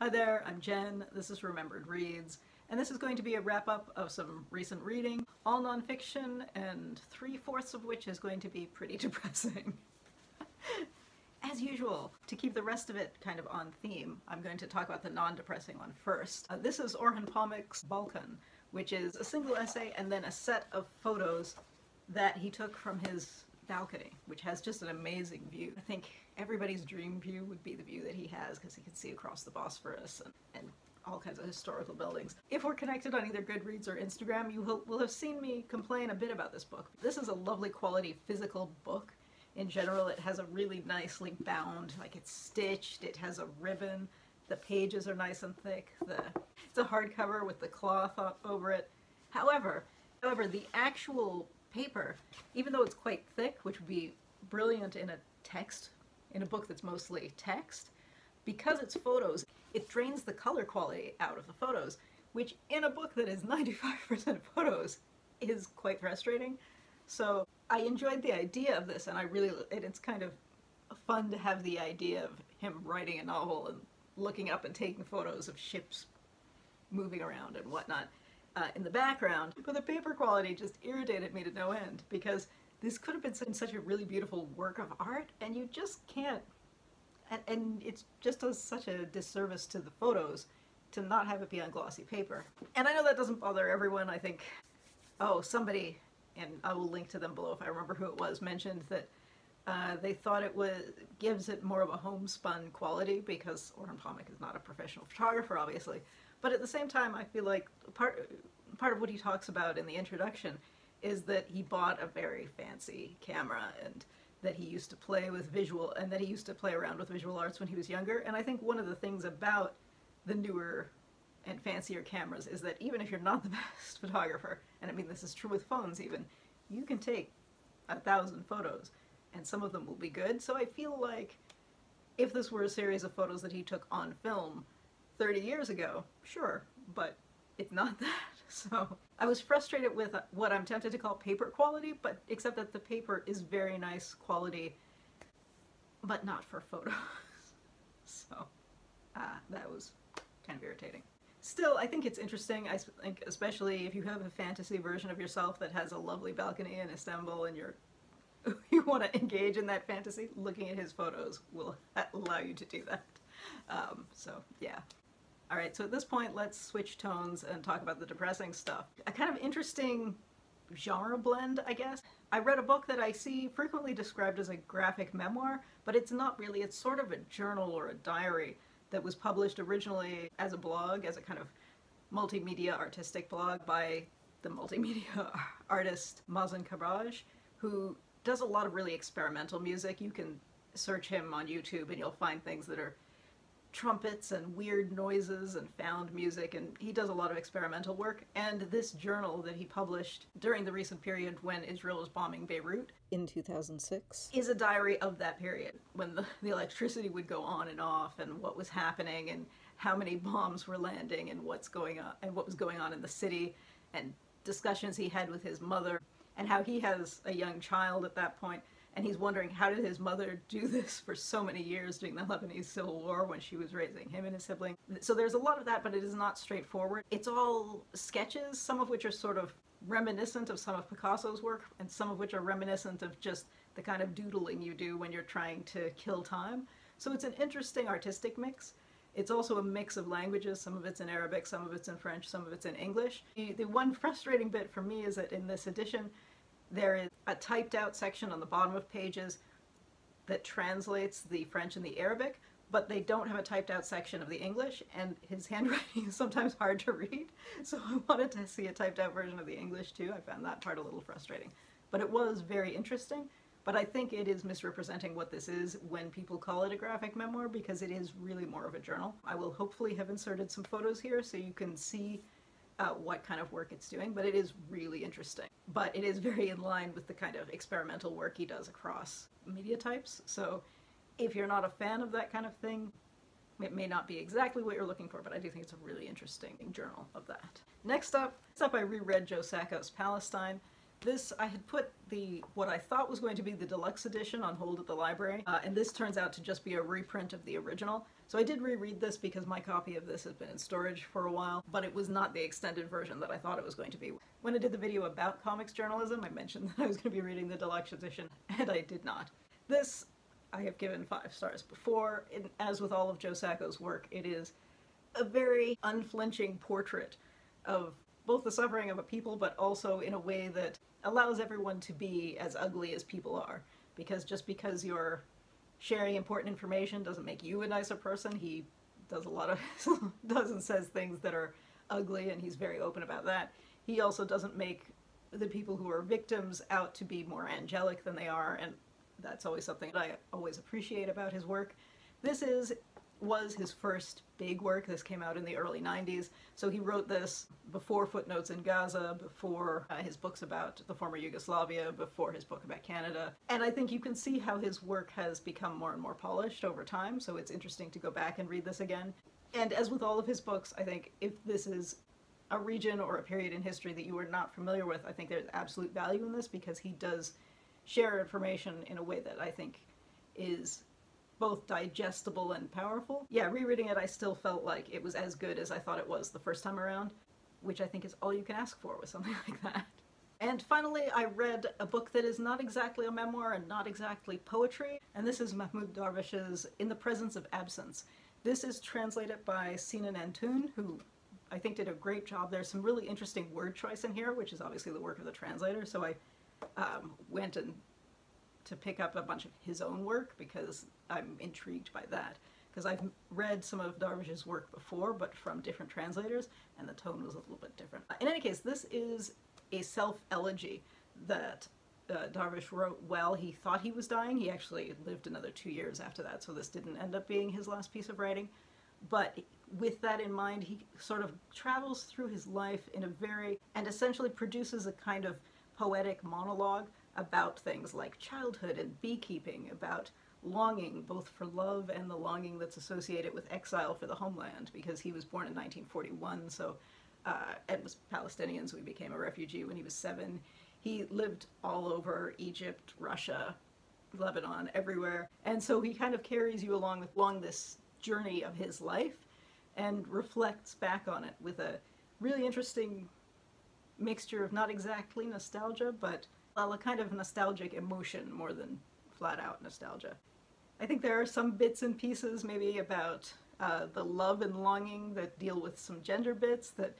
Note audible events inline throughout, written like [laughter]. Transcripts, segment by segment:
Hi there, I'm Jen. This is Remembered Reads, and this is going to be a wrap up of some recent reading, all nonfiction, and three fourths of which is going to be pretty [laughs] depressing. As usual, to keep the rest of it kind of on theme, I'm going to talk about the non depressing one first. Uh, this is Orhan Pamuk's Balkon, which is a single essay and then a set of photos that he took from his balcony, which has just an amazing view. I think everybody's dream view would be the view that he has because he can see across the Bosphorus and, and all kinds of historical buildings. If we're connected on either Goodreads or Instagram, you will, have seen me complain a bit about this book. This is a lovely quality physical book. In general, it has a really nicely bound, like it's stitched, it has a ribbon, the pages are nice and thick, the, it's a hardcover with the cloth over it. However, however, the actual paper, even though it's quite thick, which would be brilliant in a text, in a book that's mostly text, because it's photos, it drains the color quality out of the photos, which in a book that is 95% photos is quite frustrating. So I enjoyed the idea of this, and I really, and it's kind of fun to have the idea of him writing a novel and looking up and taking photos of ships moving around and whatnot uh, in the background. But the paper quality just irritated me to no end because this could have been such a really beautiful work of art, and you just can't. And, and it just does such a disservice to the photos to not have it be on glossy paper. And I know that doesn't bother everyone. I think, oh, somebody, and I will link to them below if I remember who it was, mentioned that uh, they thought it was gives it more of a homespun quality because Orhan Pamuk is not a professional photographer, obviously. But at the same time, I feel like part part of what he talks about in the introduction is that he bought a very fancy camera and that he used to play with visual and that he used to play around with visual arts when he was younger. And I think one of the things about the newer and fancier cameras is that even if you're not the [laughs] best photographer, and I mean this is true with phones even, you can take a thousand photos and some of them will be good. So I feel like if this were a series of photos that he took on film 30 years ago, sure, but it's not [laughs] that. So I was frustrated with what I'm tempted to call paper quality, but except that the paper is very nice quality, but not for photos. [laughs] so uh, that was kind of irritating. Still, I think it's interesting, I think especially if you have a fantasy version of yourself that has a lovely balcony in Istanbul and you're [laughs] you want to engage in that fantasy, looking at his photos will allow you to do that. Um, so yeah. Alright, so at this point let's switch tones and talk about the depressing stuff. A kind of interesting genre blend, I guess. I read a book that I see frequently described as a graphic memoir, but it's not really. It's sort of a journal or a diary that was published originally as a blog, as a kind of multimedia artistic blog by the multimedia [laughs] artist Mazen Kerbaj, who does a lot of really experimental music. You can search him on YouTube and you'll find things that are trumpets and weird noises and found music and he does a lot of experimental work. And this journal that he published during the recent period when Israel was bombing Beirut in 2006 is a diary of that period when the, the electricity would go on and off and what was happening and how many bombs were landing and what's going on and what was going on in the city and discussions he had with his mother and how he has a young child at that point and he's wondering how did his mother do this for so many years during the Lebanese Civil War when she was raising him and his sibling. So there's a lot of that, but it is not straightforward. It's all sketches, some of which are sort of reminiscent of some of Picasso's work, and some of which are reminiscent of just the kind of doodling you do when you're trying to kill time. So it's an interesting artistic mix. It's also a mix of languages. Some of it's in Arabic, some of it's in French, some of it's in English. The, one frustrating bit for me is that in this edition, there is a typed out section on the bottom of pages that translates the French and the Arabic, but they don't have a typed out section of the English, and his [laughs] handwriting is sometimes hard to read, so I wanted to see a typed out version of the English too. I found that part a little frustrating. But it was very interesting, but I think it is misrepresenting what this is when people call it a graphic memoir because it is really more of a journal. I will hopefully have inserted some photos here so you can see uh, what kind of work it's doing, but it is really interesting. But it is very in line with the kind of experimental work he does across media types. So if you're not a fan of that kind of thing, it may not be exactly what you're looking for, but I do think it's a really interesting journal of that. Next up, next up I reread Joe Sacco's Palestine. This, I had put the what I thought was going to be the deluxe edition on hold at the library, uh, and this turns out to just be a reprint of the original. So I did reread this because my copy of this has been in storage for a while, but it was not the extended version that I thought it was going to be. When I did the video about comics journalism, I mentioned [laughs] that I was going to be reading the deluxe edition, and I did not. This I have given five stars before. and as with all of Joe Sacco's work, it is a very unflinching portrait of both the suffering of a people, but also in a way that allows everyone to be as ugly as people are. Because just because you're sharing important information doesn't make you a nicer person. He does a lot of [laughs] does and says things that are ugly, and he's very open about that. He also doesn't make the people who are victims out to be more angelic than they are, and that's always something that I always appreciate about his work. This is was his first big work. This came out in the early 90s. So he wrote this before Footnotes in Gaza, before uh, his books about the former Yugoslavia, before his book about Canada. And I think you can see how his work has become more and more polished over time. So it's interesting to go back and read this again. And as with all of his books, I think if this is a region or a period in history that you are not familiar with, I think there's absolute value in this because he does share information in a way that I think is both digestible and powerful. Yeah, rereading it, I still felt like it was as good as I thought it was the first time around, which I think is all you can ask for with something [laughs] like that. And finally, I read a book that is not exactly a memoir and not exactly poetry, and this is Mahmoud Darwish's In the Presence of Absence. This is translated by Sinan Antoon, who I think did a great job. There's some really interesting word choice in here, which is obviously the work of the translator, so I um, went and to pick up a bunch of his own work because I'm intrigued by that. Because I've read some of Darwish's work before, but from different translators, and the tone was a little bit different. In any case, this is a self-elegy that uh, Darwish wrote while he thought he was dying. He actually lived another two years after that, so this didn't end up being his last piece of writing. But with that in mind, he sort of travels through his life in a very, and essentially produces a kind of poetic monologue about things like childhood and beekeeping, about longing both for love and the longing that's associated with exile for the homeland because he was born in 1941 so uh, and was Palestinian so he became a refugee when he was seven. He lived all over Egypt, Russia, Lebanon, everywhere and so he kind of carries you along with, along this journey of his life and reflects back on it with a really interesting mixture of not exactly nostalgia but a kind of nostalgic emotion more than flat out nostalgia. I think there are some bits and pieces maybe about uh, the love and longing that deal with some gender bits that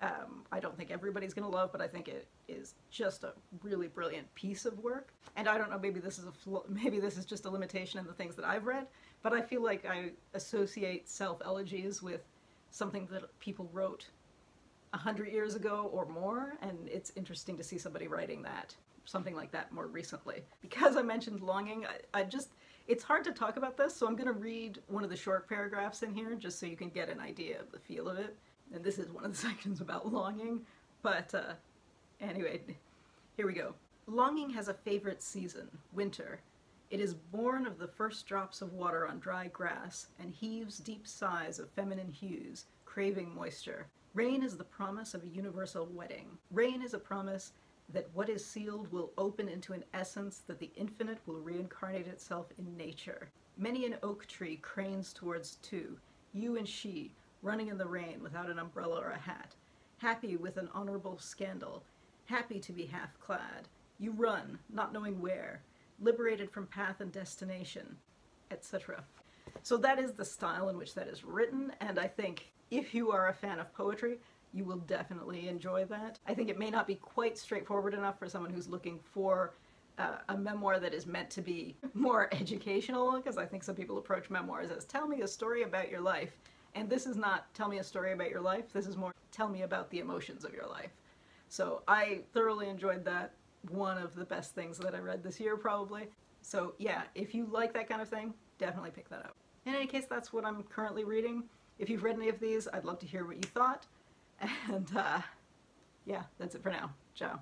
um, I don't think everybody's gonna love, but I think it is just a really brilliant piece of work. And I don't know, maybe this is a [laughs] maybe this is just a limitation in the things that I've read, but I feel like I associate self-elegies with something that people wrote a hundred years ago or more, and it's interesting to see somebody writing that something like that more recently. Because I mentioned longing, I, I just, it's hard to talk about this, so I'm going to read one of the short paragraphs in here just so you can get an idea of the feel of it. And this is one of the [laughs] sections about longing, but uh, anyway, here we go. Longing has a favorite season, winter. It is born of the first drops of water on dry grass and heaves deep sighs of feminine hues, craving moisture. Rain is the promise of a universal wedding. Rain is a promise that what is sealed will open into an essence that the infinite will reincarnate itself in nature. Many an oak tree cranes towards two, you and she, running in the rain without an umbrella or a hat, happy with an honorable scandal, happy to be half clad. You run, not knowing where, liberated from path and destination, etc. So that is the style in which that is written, and I think if you are a fan of poetry, you will definitely enjoy that. I think it may not be quite straightforward enough for someone who's looking for uh, a memoir that is meant to be [laughs] more educational, because I think some people approach memoirs as tell me a story about your life. And this is not tell me a story about your life, this is more tell me about the emotions of your life. So I thoroughly enjoyed that. One of the best things that I read this year, probably. So yeah, if you like that kind of thing, definitely pick that up. In any case, that's what I'm currently reading. If you've read any of these, I'd love to hear what you thought. [laughs] And uh, yeah, that's it for now. Ciao.